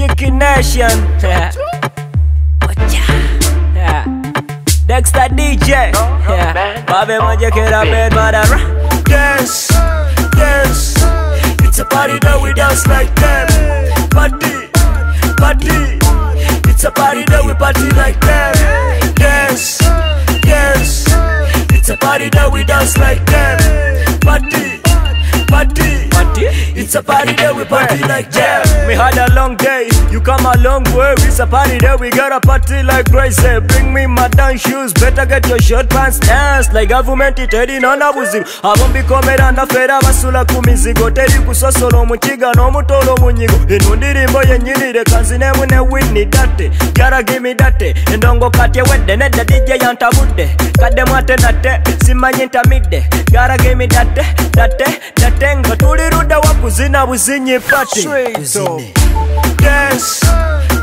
Mujiki Nation. Dexter DJ. Yeah. Bavie Mujic Rabid Madara. Dance, dance. It's a party that we dance like them. Party, party. It's a party that we party like them. Dance, dance. It's a party that we dance like them. Party, party. Party. It's a party that we party like them. We had a long day, you come a long way. It's a party day, we gotta party like crazy. Bring me my dance shoes, better get your shirt pants dance like government teri nona buzibu abombikomera ndafera basula ku mizigo teri kusosola omukiga n'omutoola omunyigo eno ndirimbo yennyini leka nzinemu ne winni datte gara gimi datte endongo kati ewedde nedda dijja yantabudde kaddemu ate natte simanyi ntamidde gara gimi datte datte datte nga tuli wakuzina wa kuzina buzinyi pati Dance,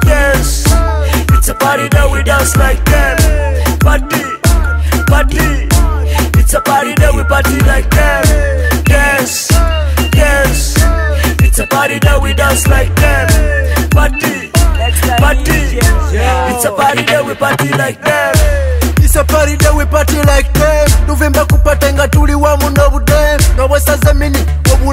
dance. It's a party that we dance like them. Party, party. It's a party that we party like them. Dance, dance. It's a party that we dance like them. Party, party. It's a party that we party like them. It's a party that we party like them tuvimba kupata tuli wa mini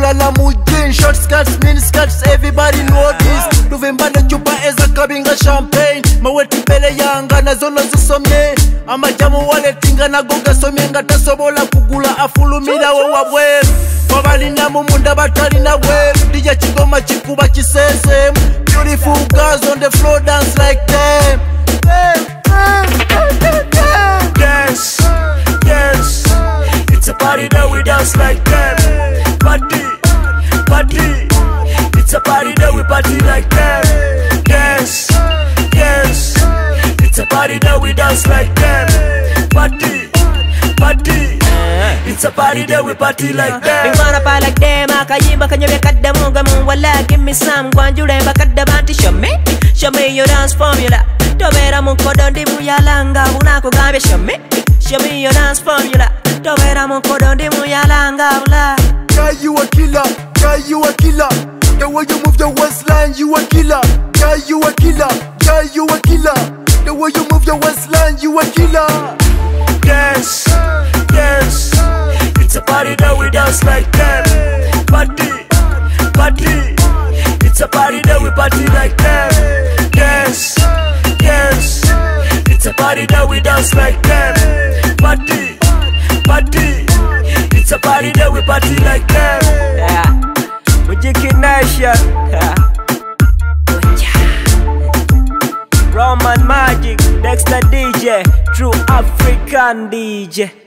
obulala mujin short skirts mini skirts everybody na n'ecupa eza nga champagne maweti mbele yanga nazo nazisomye amajamu waletinga nago gasomye nga tasobola kugula afulumirawo wabweru wabalinamu munda batalina bweru dija kigoma kikuba kisesemu beautiful girls on the floor dance like them them, them. Dance, dance. It's a party that we dance like them. Party that party like them. Dance, dance. It's a party that we dance like them. Party, party. It's a party that we party like them. Bingwana pa like them akayimba kanyobya kaddamu nga muwala give me some gwanjula embakadde banti show me show me your dance formula tobeera mu nkodo ndi muyala nga bunakugambye show me show me your dance formula tobeera mu nkodo ndi muyala nga bula Girl, you a killer. Girl, you a killer. The way you move your waistline, you a killer. Girl, you a killer. Girl, you a killer. The way you move your waistline, you a killer. Dance, dance. It's a party that we dance like them. Party, party. It's a party that we party like them. Dance, dance. It's a party that we dance like them. Yeah. Roman Magic, Dexter DJ, True African DJ.